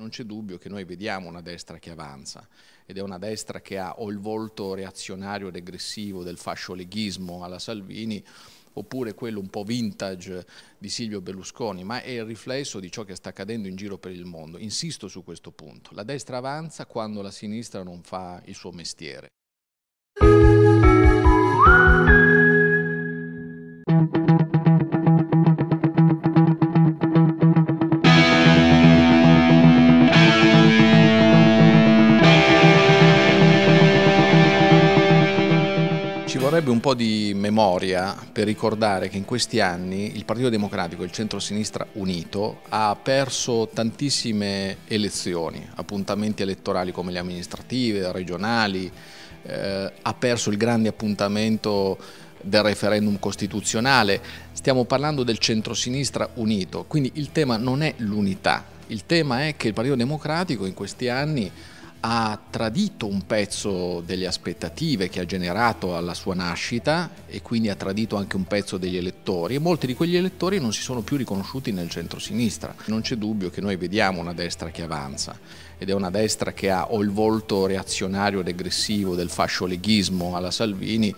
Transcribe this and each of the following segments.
Non c'è dubbio che noi vediamo una destra che avanza ed è una destra che ha o il volto reazionario ed aggressivo del fascioleghismo alla Salvini oppure quello un po' vintage di Silvio Berlusconi, ma è il riflesso di ciò che sta accadendo in giro per il mondo. Insisto su questo punto. La destra avanza quando la sinistra non fa il suo mestiere. Vorrebbe un po' di memoria per ricordare che in questi anni il Partito Democratico, il centro-sinistra unito, ha perso tantissime elezioni, appuntamenti elettorali come le amministrative, regionali, eh, ha perso il grande appuntamento del referendum costituzionale, stiamo parlando del centro-sinistra unito, quindi il tema non è l'unità, il tema è che il Partito Democratico in questi anni ha tradito un pezzo delle aspettative che ha generato alla sua nascita e quindi ha tradito anche un pezzo degli elettori e molti di quegli elettori non si sono più riconosciuti nel centro-sinistra. Non c'è dubbio che noi vediamo una destra che avanza ed è una destra che ha o il volto reazionario ed aggressivo del fascioleghismo alla Salvini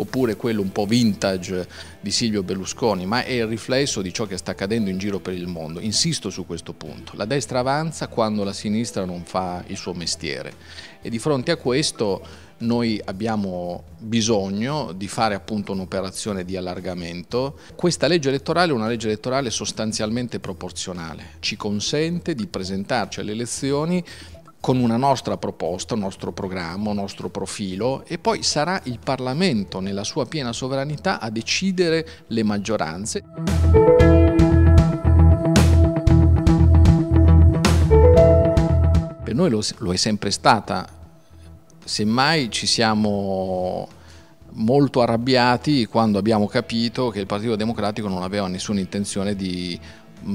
oppure quello un po' vintage di Silvio Berlusconi, ma è il riflesso di ciò che sta accadendo in giro per il mondo. Insisto su questo punto. La destra avanza quando la sinistra non fa il suo mestiere e di fronte a questo noi abbiamo bisogno di fare appunto un'operazione di allargamento. Questa legge elettorale è una legge elettorale sostanzialmente proporzionale, ci consente di presentarci alle elezioni con una nostra proposta, un nostro programma, un nostro profilo e poi sarà il Parlamento nella sua piena sovranità a decidere le maggioranze. Per noi lo, lo è sempre stata, semmai ci siamo molto arrabbiati quando abbiamo capito che il Partito Democratico non aveva nessuna intenzione di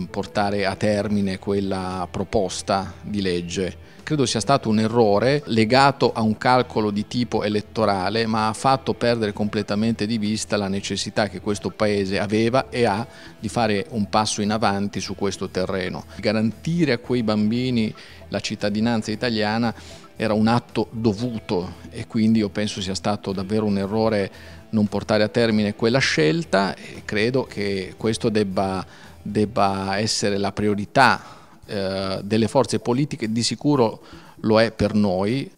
portare a termine quella proposta di legge. Credo sia stato un errore legato a un calcolo di tipo elettorale, ma ha fatto perdere completamente di vista la necessità che questo Paese aveva e ha di fare un passo in avanti su questo terreno. Garantire a quei bambini la cittadinanza italiana era un atto dovuto e quindi io penso sia stato davvero un errore non portare a termine quella scelta e credo che questo debba debba essere la priorità eh, delle forze politiche, di sicuro lo è per noi.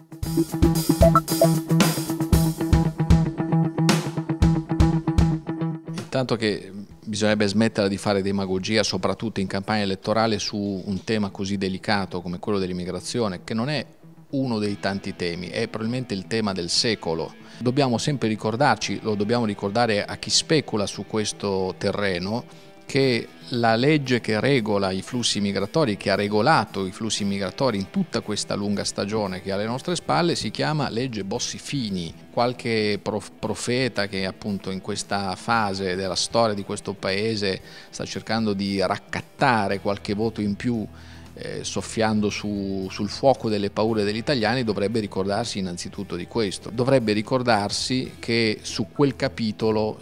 Intanto che bisognerebbe smettere di fare demagogia, soprattutto in campagna elettorale, su un tema così delicato come quello dell'immigrazione, che non è uno dei tanti temi, è probabilmente il tema del secolo. Dobbiamo sempre ricordarci, lo dobbiamo ricordare a chi specula su questo terreno, che la legge che regola i flussi migratori, che ha regolato i flussi migratori in tutta questa lunga stagione che ha alle nostre spalle, si chiama legge Bossi-Fini. Qualche profeta che appunto in questa fase della storia di questo paese sta cercando di raccattare qualche voto in più eh, soffiando su, sul fuoco delle paure degli italiani dovrebbe ricordarsi innanzitutto di questo. Dovrebbe ricordarsi che su quel capitolo,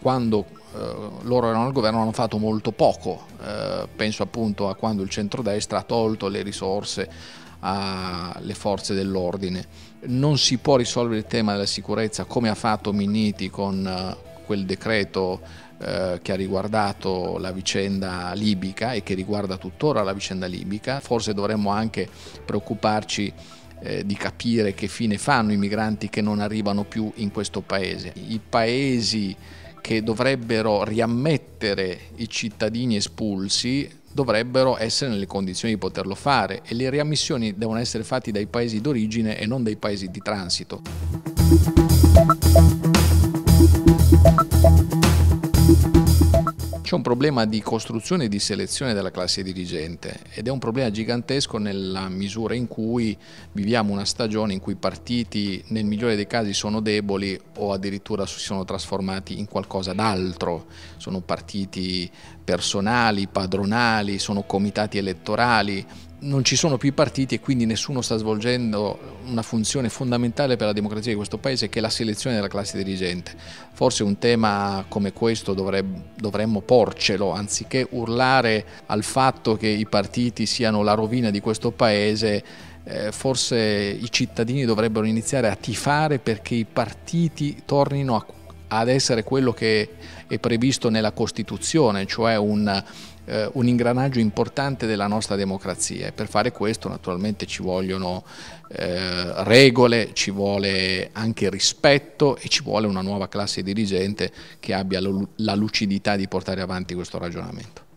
quando loro erano al governo hanno fatto molto poco, eh, penso appunto a quando il centrodestra ha tolto le risorse alle forze dell'ordine. Non si può risolvere il tema della sicurezza come ha fatto Minniti con eh, quel decreto eh, che ha riguardato la vicenda libica e che riguarda tuttora la vicenda libica. Forse dovremmo anche preoccuparci eh, di capire che fine fanno i migranti che non arrivano più in questo paese. I paesi che dovrebbero riammettere i cittadini espulsi dovrebbero essere nelle condizioni di poterlo fare e le riammissioni devono essere fatte dai paesi d'origine e non dai paesi di transito. Problema di costruzione e di selezione della classe dirigente ed è un problema gigantesco nella misura in cui viviamo una stagione in cui i partiti nel migliore dei casi sono deboli o addirittura si sono trasformati in qualcosa d'altro, sono partiti personali, padronali, sono comitati elettorali, non ci sono più i partiti e quindi nessuno sta svolgendo una funzione fondamentale per la democrazia di questo Paese che è la selezione della classe dirigente. Forse un tema come questo dovremmo porcelo, anziché urlare al fatto che i partiti siano la rovina di questo Paese, eh, forse i cittadini dovrebbero iniziare a tifare perché i partiti tornino a ad essere quello che è previsto nella Costituzione, cioè un, eh, un ingranaggio importante della nostra democrazia e per fare questo naturalmente ci vogliono eh, regole, ci vuole anche rispetto e ci vuole una nuova classe dirigente che abbia la lucidità di portare avanti questo ragionamento.